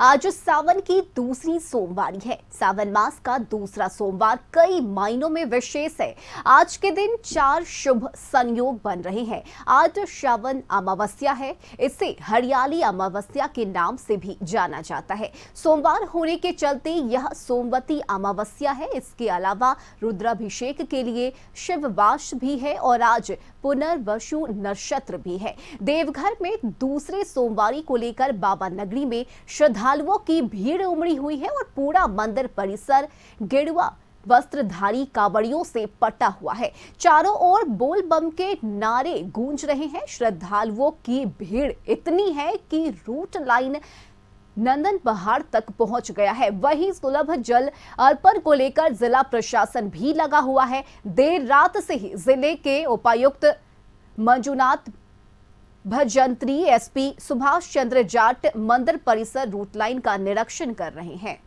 आज सावन की दूसरी सोमवारी है। सावन मास का दूसरा सोमवार कई मायनों में विशेष है। आज के दिन चार शुभ संयोग बन रहे हैं। आज श्रावण अमावस्या है। इसे हरियाली अमावस्या के नाम से भी जाना जाता है। सोमवार होने के चलते यह सोमवती अमावस्या है। इसके अलावा रुद्राभिषेक के लिए शिववास भी है और आज पुनर्वसु नक्षत्र भी है। देवघर में दूसरे सोमवारी को लेकर बाबा नगरी में श्रद्धालुओं की भीड़ उमड़ी हुई है और पूरा मंदिर परिसर गेरुआ वस्त्रधारी कावड़ियों से पटा हुआ है। चारों ओर बोल बम के नारे गूंज रहे हैं। श्रद्धालुओं की भीड़ इतनी है कि रूट लाइन नंदन पहाड़ तक पहुँच गया है। वही सुलभ जल अर्पण को लेकर जिला प्रशासन भी लगा हुआ है। देर रात से ही ज़िले के उपायुक्त मंजुनाथ, भजंत्री एसपी सुभाष चंद्र जाट मंदिर परिसर रूट लाइन का निरीक्षण कर रहे हैं।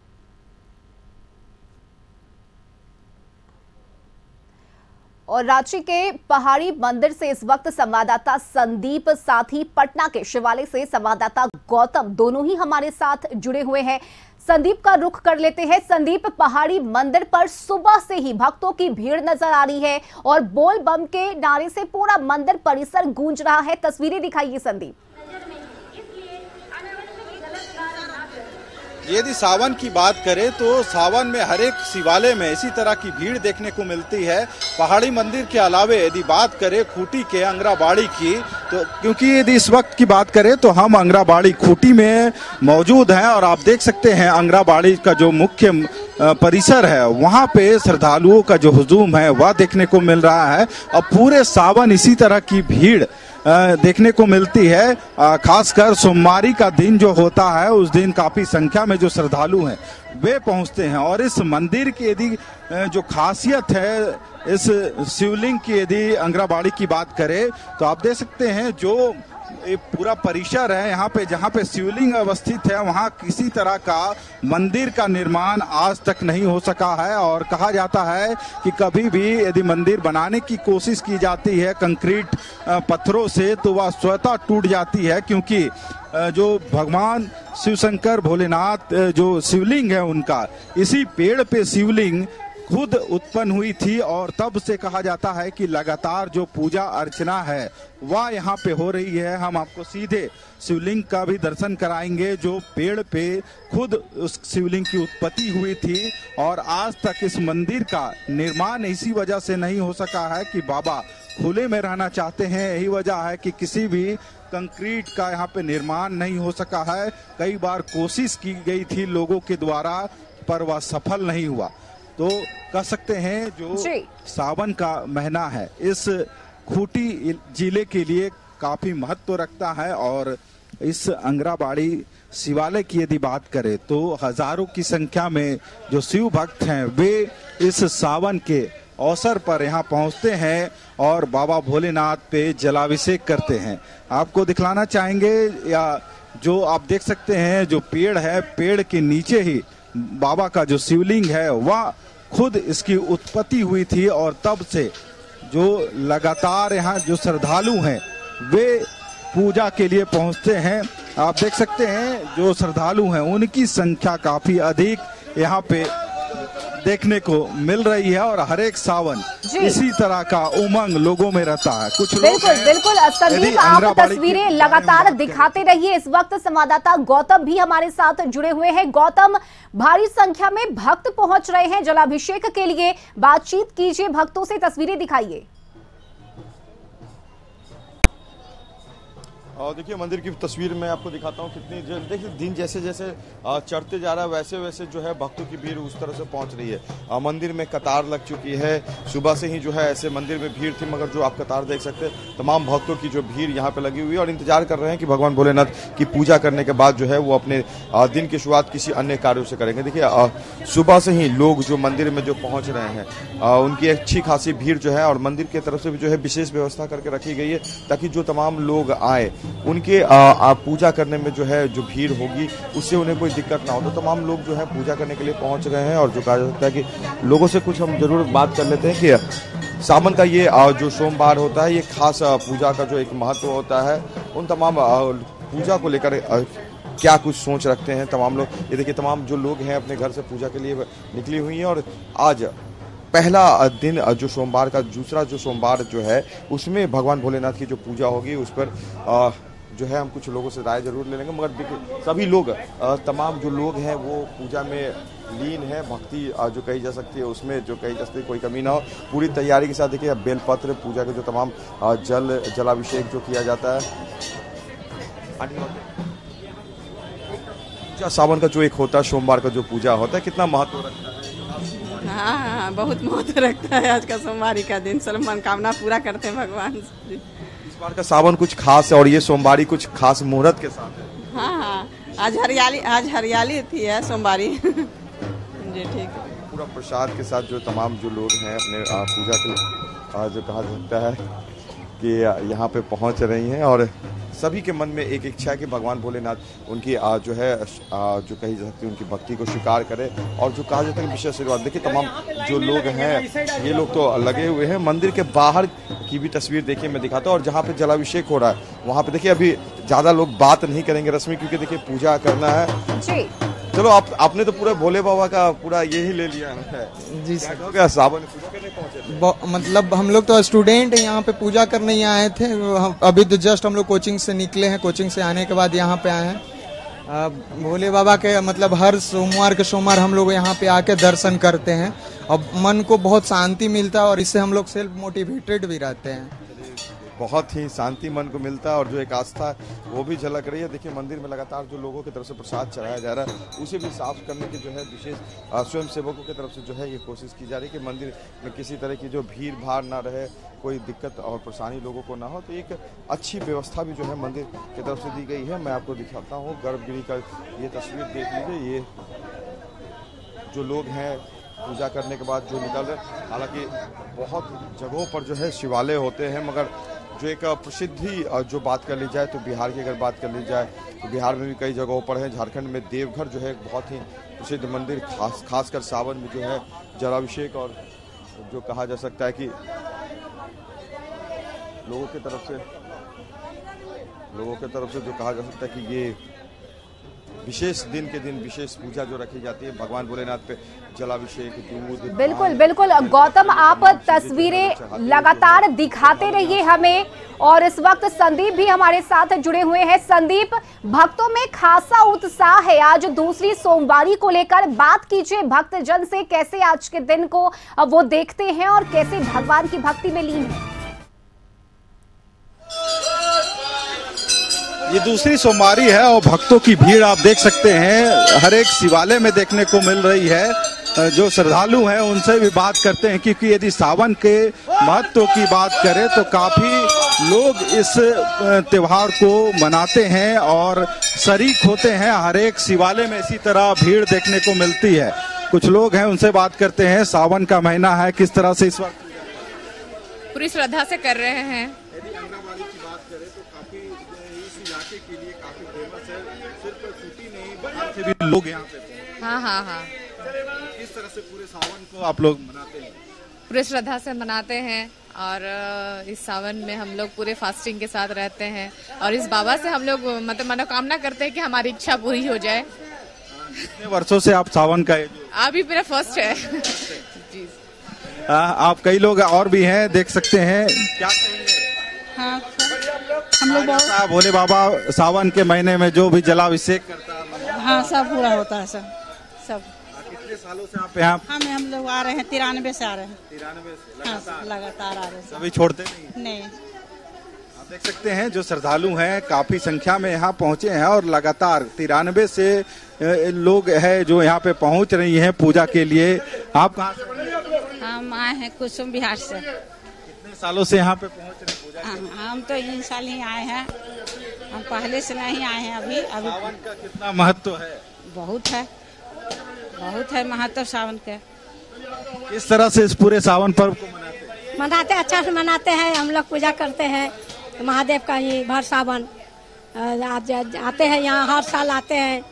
और रांची के पहाड़ी मंदिर से इस वक्त संवाददाता संदीप साथ ही पटना के शिवालय से संवाददाता गौतम दोनों ही हमारे साथ जुड़े हुए हैं। संदीप का रुख कर लेते हैं। संदीप, पहाड़ी मंदिर पर सुबह से ही भक्तों की भीड़ नज़र आ रही है और बोल बम के नारे से पूरा मंदिर परिसर गूंज रहा है। तस्वीरें दिखाइए संदीप। यदि सावन की बात करें तो सावन में हर एक शिवालय में इसी तरह की भीड़ देखने को मिलती है। पहाड़ी मंदिर के अलावे यदि बात करें खूटी के अंगराबाड़ी की तो क्योंकि यदि इस वक्त की बात करें तो हम अंगराबाड़ी खूटी में मौजूद हैं और आप देख सकते हैं अंगराबाड़ी का जो मुख्य परिसर है, वहाँ पे श्रद्धालुओं का जो हजूम है, वह देखने को मिल रहा है। और पूरे सावन इसी तरह की भीड़ देखने को मिलती है। खासकर सोमवारी का दिन जो होता है, उस दिन काफ़ी संख्या में जो श्रद्धालु हैं, वे पहुँचते हैं। और इस मंदिर की यदि जो खासियत है, इस शिवलिंग की यदि अंग्राबाड़ी की बात करें तो आप देख सकते हैं जो एक पूरा परिसर है यहाँ पे, जहाँ पे शिवलिंग अवस्थित है, वहाँ किसी तरह का मंदिर का निर्माण आज तक नहीं हो सका है और कहा जाता है कि कभी भी यदि मंदिर बनाने की कोशिश की जाती है कंक्रीट पत्थरों से तो वह स्वतः टूट जाती है क्योंकि जो भगवान शिव शंकर भोलेनाथ जो शिवलिंग है उनका, इसी पेड़ पे शिवलिंग खुद उत्पन्न हुई थी और तब से कहा जाता है कि लगातार जो पूजा अर्चना है, वह यहाँ पे हो रही है। हम आपको सीधे शिवलिंग का भी दर्शन कराएँगे, जो पेड़ पे खुद उस शिवलिंग की उत्पत्ति हुई थी और आज तक इस मंदिर का निर्माण इसी वजह से नहीं हो सका है कि बाबा खुले में रहना चाहते हैं। यही वजह है कि किसी भी कंक्रीट का यहाँ पे निर्माण नहीं हो सका है। कई बार कोशिश की गई थी लोगों के द्वारा, पर वह सफल नहीं हुआ। तो कह सकते हैं जो सावन का महीना है इस खूटी ज़िले के लिए काफ़ी महत्व रखता है और इस अंगराबाड़ी शिवालय की यदि बात करें तो हज़ारों की संख्या में जो शिव भक्त हैं वे इस सावन के अवसर पर यहाँ पहुँचते हैं और बाबा भोलेनाथ पे जलाभिषेक करते हैं। आपको दिखलाना चाहेंगे या जो आप देख सकते हैं जो पेड़ है पेड़ के नीचे ही बाबा का जो शिवलिंग है वह खुद इसकी उत्पत्ति हुई थी और तब से जो लगातार यहाँ जो श्रद्धालु हैं, वे पूजा के लिए पहुँचते हैं। आप देख सकते हैं, जो श्रद्धालु हैं, उनकी संख्या काफ़ी अधिक यहाँ पे देखने को मिल रही है और हर एक सावन इसी तरह का उमंग लोगों में रहता है। कुछ बिल्कुल बिल्कुल आप तस्वीरें लगातार दिखाते रहिए। इस वक्त संवाददाता गौतम भी हमारे साथ जुड़े हुए हैं। गौतम भारी संख्या में भक्त पहुँच रहे हैं। जलाभिषेक के लिए बातचीत कीजिए भक्तों से तस्वीरें दिखाइए। और देखिए, मंदिर की तस्वीर मैं आपको दिखाता हूँ कितनी देखिए, दिन जैसे जैसे चढ़ते जा रहा है, वैसे वैसे जो है भक्तों की भीड़ उस तरह से पहुँच रही है। मंदिर में कतार लग चुकी है। सुबह से ही जो है ऐसे मंदिर में भीड़ थी, मगर जो आप कतार देख सकते हैं, तमाम भक्तों की जो भीड़ यहाँ पे लगी हुई है और इंतज़ार कर रहे हैं कि भगवान भोलेनाथ की पूजा करने के बाद जो है वो अपने दिन की शुरुआत किसी अन्य कार्यों से करेंगे। देखिए सुबह से ही लोग जो मंदिर में जो पहुँच रहे हैं उनकी अच्छी खासी भीड़ जो है और मंदिर की तरफ़ से भी जो है विशेष व्यवस्था करके रखी गई है, ताकि जो तमाम लोग आए उनके आ, पूजा करने में जो है जो भीड़ होगी उससे उन्हें कोई दिक्कत ना हो। तो तमाम लोग जो है पूजा करने के लिए पहुँच रहे हैं और जो कहा जा सकता है कि लोगों से कुछ हम ज़रूर बात कर लेते हैं कि सावन का ये जो सोमवार होता है ये खास पूजा का जो एक महत्व होता है उन तमाम पूजा को लेकर क्या कुछ सोच रखते हैं तमाम लोग? ये देखिए तमाम जो लोग हैं अपने घर से पूजा के लिए निकली हुई हैं और आज पहला दिन जो सोमवार का दूसरा जो सोमवार जो है, उसमें भगवान भोलेनाथ की जो पूजा होगी, उस पर जो है हम कुछ लोगों से राय ज़रूर ले लेंगे। मगर सभी लोग तमाम जो लोग हैं, वो पूजा में लीन है। भक्ति जो कही जा सकती है, उसमें जो कही जा सकती है, कोई कमी ना हो। पूरी तैयारी के साथ देखिए बेलपत्र, पूजा के जो तमाम जल, जलाभिषेक जो किया जाता है। सावन का जो एक होता है, सोमवार का जो पूजा होता है, कितना महत्व रखता है। हाँ हाँ बहुत महत्व रखता है आज का सोमवारी का दिन। सब मनोकामना पूरा करते हैं भगवान इस बार का सावन कुछ खास है और ये सोमवारी कुछ खास मुहूर्त के साथ है। हाँ हाँ। आज हरियाली आज हरियाली थी है सोमवारी। जी ठीक। है पूरा प्रसाद के साथ जो तमाम जो लोग हैं अपने पूजा के जो कहा जाता है कि यहाँ पे पहुँच रही हैं और सभी के मन में एक इच्छा है कि भगवान भोलेनाथ उनकी आ, जो है आ, जो कही जा सकती है उनकी भक्ति को स्वीकार करे और जो कहा जाता है विशेष आशीर्वाद। देखिए तमाम जो लोग हैं ये लोग तो लगे हुए हैं। मंदिर के बाहर की भी तस्वीर देखिए मैं दिखाता हूँ। और जहाँ पे जलाभिषेक हो रहा है वहाँ पे देखिए अभी ज़्यादा लोग बात नहीं करेंगे रश्मि क्योंकि देखिए पूजा करना है। जी। चलो आप आपने तो पूरा भोले बाबा का पूरा यही ले लिया है। जी सर। सावन पूजा करने मतलब हम लोग तो स्टूडेंट हैं, यहाँ पे पूजा करने ही आए थे। अभी तो जस्ट हम लोग कोचिंग से निकले हैं। कोचिंग से आने के बाद यहाँ पे आए हैं। भोले बाबा के मतलब हर सोमवार के सोमवार हम लोग यहाँ पे आके दर्शन करते हैं। और मन को बहुत शांति मिलता है और इससे हम लोग सेल्फ मोटिवेटेड भी रहते हैं। बहुत ही शांति मन को मिलता है और जो एक आस्था है, वो भी झलक रही है। देखिए मंदिर में लगातार जो लोगों की तरफ़ से प्रसाद चढ़ाया जा रहा है उसे भी साफ़ करने की जो है विशेष स्वयं सेवकों की तरफ़ से जो है ये कोशिश की जा रही है कि मंदिर में किसी तरह की जो भीड़ भाड़ ना रहे कोई दिक्कत और परेशानी लोगों को ना हो। तो एक अच्छी व्यवस्था भी जो है मंदिर की तरफ़ से दी गई है। मैं आपको दिखाता हूँ गर्भगृह का ये तस्वीर देख लीजिए। ये जो लोग हैं पूजा करने के बाद जो निकल रहे हालाँकि बहुत जगहों पर जो है शिवालय होते हैं मगर जो एक प्रसिद्धि जो बात कर ली जाए तो बिहार की अगर बात कर ली जाए तो बिहार में भी कई जगहों पर है। झारखंड में देवघर जो है एक बहुत ही प्रसिद्ध मंदिर, खास, खासकर सावन में जो है जलाभिषेक और जो कहा जा सकता है कि लोगों की तरफ़ से, लोगों की तरफ़ से जो कहा जा सकता है कि ये विशेष दिन के दिन विशेष पूजा जो रखी जाती है भगवान भोलेनाथ पे जलाभिषेक दूध बिल्कुल बिल्कुल। गौतम आप तस्वीरें लगातार दिखाते रहिए हमें। और इस वक्त संदीप भी हमारे साथ जुड़े हुए हैं। संदीप भक्तों में खासा उत्साह है। आज दूसरी सोमवारी को लेकर बात कीजिए भक्तजन से कैसे आज के दिन को वो देखते हैं और कैसे भगवान की भक्ति में लीन है। ये दूसरी सोमवारी है और भक्तों की भीड़ आप देख सकते हैं। हर एक शिवालय में देखने को मिल रही है। जो श्रद्धालु हैं, उनसे भी बात करते हैं, क्योंकि यदि सावन के महत्व की बात करें तो काफ़ी लोग इस त्योहार को मनाते हैं और शरीक होते हैं। हर एक शिवालय में इसी तरह भीड़ देखने को मिलती है। कुछ लोग हैं, उनसे बात करते हैं, सावन का महीना है, किस तरह से इस वक्त पूरी श्रद्धा से कर रहे हैं यदि अंगनाबाड़ी की बात करें तो काफ़ी इस इलाके के लिए काफ़ी फ़ेमस है सिर्फ़ छुट्टी नहीं बाहर से भी लोग यहाँ पे हाँ। हाँ हाँ किस तरह से पूरे सावन को आप लोग मनाते हैं? पूरे श्रद्धा से मनाते हैं और इस सावन में हम लोग पूरे फास्टिंग के साथ रहते हैं और इस बाबा से हम लोग मतलब मनोकामना करते हैं कि हमारी इच्छा पूरी हो जाए। कितने वर्षों से आप सावन का अभी मेरा फ़र्स्ट है। जी। आ, आप कई लोग और भी हैं देख सकते हैं। क्या हाँ हम लोग बहुत भोले बाबा सावन के महीने में जो भी जलाभिषेक करता है हाँ सब पूरा होता है सब। सब। कितने सालों से आप यहाँ? हम हम लोग आ रहे हैं तिरानवे से आ रहे हैं। तिरानवे से हाँ लगातार। आ रहे हैं। कभी छोड़ते नहीं? नहीं। आप देख सकते हैं जो श्रद्धालु हैं काफ़ी संख्या में यहाँ पहुँचे हैं और लगातार तिरानवे से लोग हैं जो यहाँ पे पहुँच रही हैं पूजा के लिए। आप कहाँ से हम आए हैं कुसुम बिहार से। कितने सालों से यहाँ पे पहुँच रहे हैं हम तो इन साल ही आए हैं। हम पहले से नहीं आए हैं अभी अभी सावन का कितना महत्व है? बहुत है बहुत है महत्व सावन के। किस तरह से इस पूरे सावन पर्व को मनाते हैं? मनाते अच्छा से मनाते हैं हम लोग पूजा करते हैं महादेव का ही भर सावन। आते हैं यहाँ हर साल आते हैं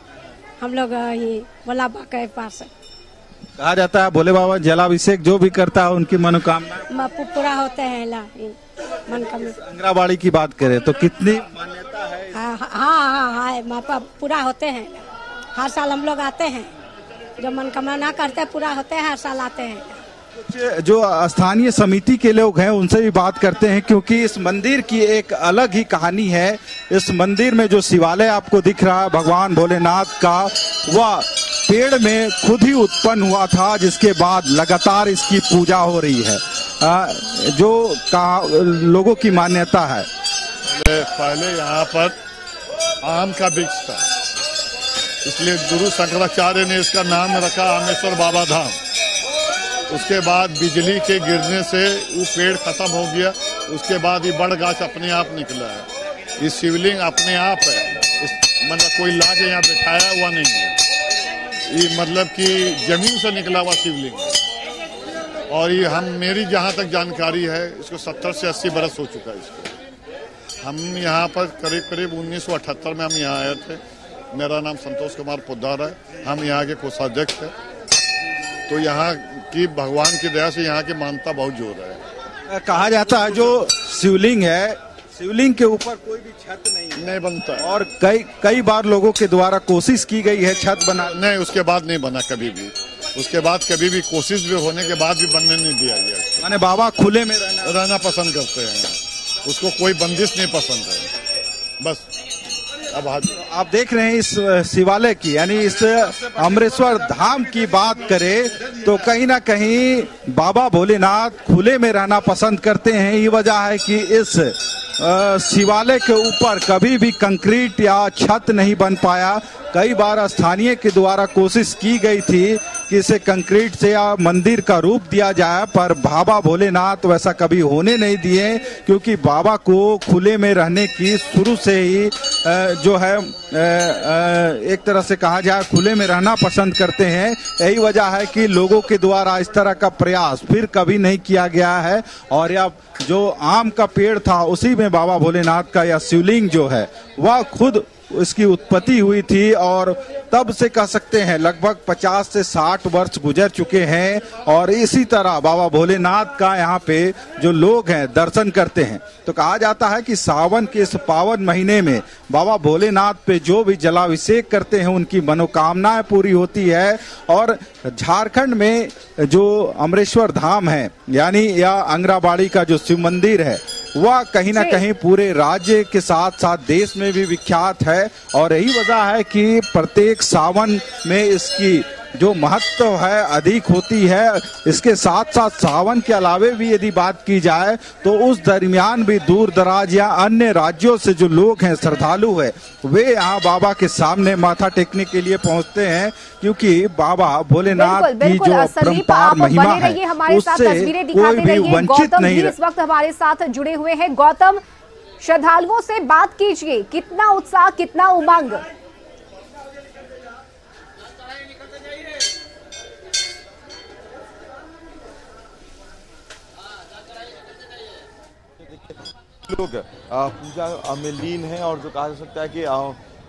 हम लोग ये भोला बाबा के पास। कहा जाता है भोले बाबा जलाभिषेक जो भी करता है उनकी मनोकामना। पूरा होते हैं मन का अंगराबाड़ी की बात करें तो कितनी मान्यता है हाँ हाँ हाँ हाँ वहाँ पर होते हैं। हर साल हम लोग आते हैं। जो मनोकामना करते हैं पूरा होते हैं हर साल आते हैं। जो स्थानीय समिति के लोग हैं उनसे भी बात करते हैं क्योंकि इस मंदिर की एक अलग ही कहानी है। इस मंदिर में जो शिवालय आपको दिख रहा है भगवान भोलेनाथ का वह पेड़ में खुद ही उत्पन्न हुआ था जिसके बाद लगातार इसकी पूजा हो रही है। जो का लोगों की मान्यता है। पहले यहाँ पर आम का वृक्ष था। इसलिए गुरु शंकराचार्य ने इसका नाम रखा आमेश्वर बाबा धाम। उसके बाद बिजली के गिरने से वो पेड़ खत्म हो गया। उसके बाद ये बड़ गाछ अपने आप निकला है। ये शिवलिंग अपने आप है। इस मतलब कोई ला के यहाँ बैठाया हुआ नहीं है। ये मतलब कि ज़मीन से निकला हुआ शिवलिंग है। और ये हम मेरी जहाँ तक जानकारी है इसको सत्तर से अस्सी बरस हो चुका है इसको। हम यहाँ पर करीब करीब 1978 में हम यहाँ आए थे। मेरा नाम संतोष कुमार पोदार है। हम यहाँ के कोषाध्यक्ष हैं। तो यहाँ की भगवान की दया से यहाँ की मान्यता बहुत ज़ोर है। कहा जाता है जो शिवलिंग है शिवलिंग के ऊपर कोई भी छत नहीं नहीं बनता और कई कई बार लोगों के द्वारा कोशिश की गई है छत बना नहीं उसके बाद नहीं बना कभी भी। उसके बाद कभी भी कोशिश भी होने के बाद भी बनने नहीं दिया गया। माने बाबा खुले में रहना। रहना पसंद करते हैं। उसको कोई बंदिश नहीं पसंद है। बस अब आप देख रहे हैं इस शिवालय की यानी इस अमरेश्वर धाम की बात करें तो कहीं ना कहीं बाबा भोलेनाथ खुले में रहना पसंद करते हैं। ये वजह है कि इस शिवालय के ऊपर कभी भी कंक्रीट या छत नहीं बन पाया। कई बार स्थानीय के द्वारा कोशिश की गई थी कि इसे कंक्रीट से या मंदिर का रूप दिया जाए, पर बाबा भोलेनाथ वैसा कभी होने नहीं दिए, क्योंकि बाबा को खुले में रहने की शुरू से ही जो है एक तरह से कहा जाए, खुले में रहना पसंद करते हैं। यही वजह है कि लोगों के द्वारा इस तरह का प्रयास फिर कभी नहीं किया गया है, और यह जो आम का पेड़ था, उसी में बाबा भोलेनाथ का यह शिवलिंग जो है, वह खुद इसकी उत्पत्ति हुई थी और तब से कह सकते हैं लगभग 50 से 60 वर्ष गुजर चुके हैं और इसी तरह बाबा भोलेनाथ का यहाँ पे जो लोग हैं, दर्शन करते हैं। तो कहा जाता है कि सावन के इस पावन महीने में बाबा भोलेनाथ पे जो भी जलाभिषेक करते हैं, उनकी मनोकामनाएँ पूरी होती है और झारखंड में जो अमरेश्वर धाम है, यानी या अंगराबाड़ी का जो शिव मंदिर है वह कहीं ना कहीं पूरे राज्य के साथ साथ देश में भी विख्यात है। और यही वजह है कि प्रत्येक सावन में इसकी जो महत्व है अधिक होती है इसके साथ साथ सावन के अलावे भी यदि बात की जाए तो उस दरमियान भी दूर दराज या अन्य राज्यों से जो लोग हैं श्रद्धालु है वे यहाँ बाबा के सामने माथा टेकने के लिए पहुँचते हैं क्योंकि बाबा भोलेनाथ की जो परम्पार महिमा है रहिए हमारे साथ उससे कोई भी वंचित नहीं इस वक्त हमारे साथ जुड़े हुए हैं। गौतम श्रद्धालुओं से बात कीजिए कितना उत्साह कितना उमंग। लोग पूजा में लीन है और जो कहा जा सकता है कि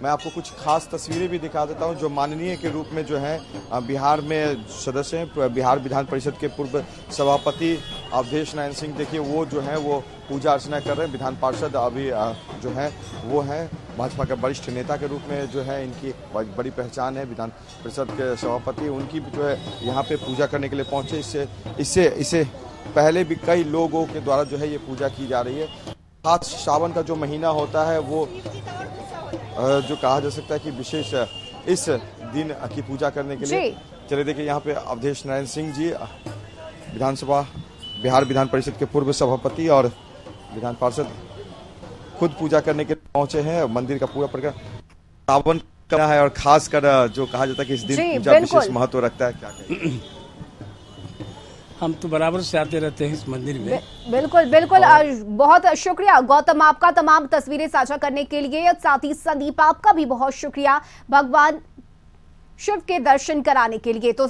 मैं आपको कुछ खास तस्वीरें भी दिखा देता हूँ जो माननीय के रूप में जो है बिहार में सदस्य हैं बिहार विधान परिषद के पूर्व सभापति अवधेश नारायण सिंह। देखिए, वो जो है, वो पूजा अर्चना कर रहे हैं, विधान पार्षद अभी जो है, वो है, भाजपा के वरिष्ठ नेता के रूप में जो है, इनकी बड़ी- पहचान है, विधान परिषद के सभापति, उनकी जो है, यहाँ पे पूजा करने के लिए पहुँचे। इससे इससे इससे पहले भी कई लोगों के द्वारा जो है, ये पूजा की जा रही है। खास सावन का जो महीना होता है वो जो कहा जा सकता है कि विशेष इस दिन की पूजा करने के लिए चले। देखिए यहाँ पे अवधेश नारायण सिंह जी विधानसभा बिहार विधान परिषद के पूर्व सभापति और विधान पार्षद खुद पूजा करने के लिए पहुँचे हैं। मंदिर का पूरा प्रकार सावन का है और खास कर जो कहा जाता है कि इस दिन पूजा विशेष महत्व रखता है। क्या हम तो बराबर से आते रहते हैं इस मंदिर में। बि- बिल्कुल बिल्कुल। और... बहुत शुक्रिया। गौतम आपका तमाम तस्वीरें साझा करने के लिए साथ ही संदीप आपका भी बहुत शुक्रिया। भगवान शिव के दर्शन कराने के लिए। तो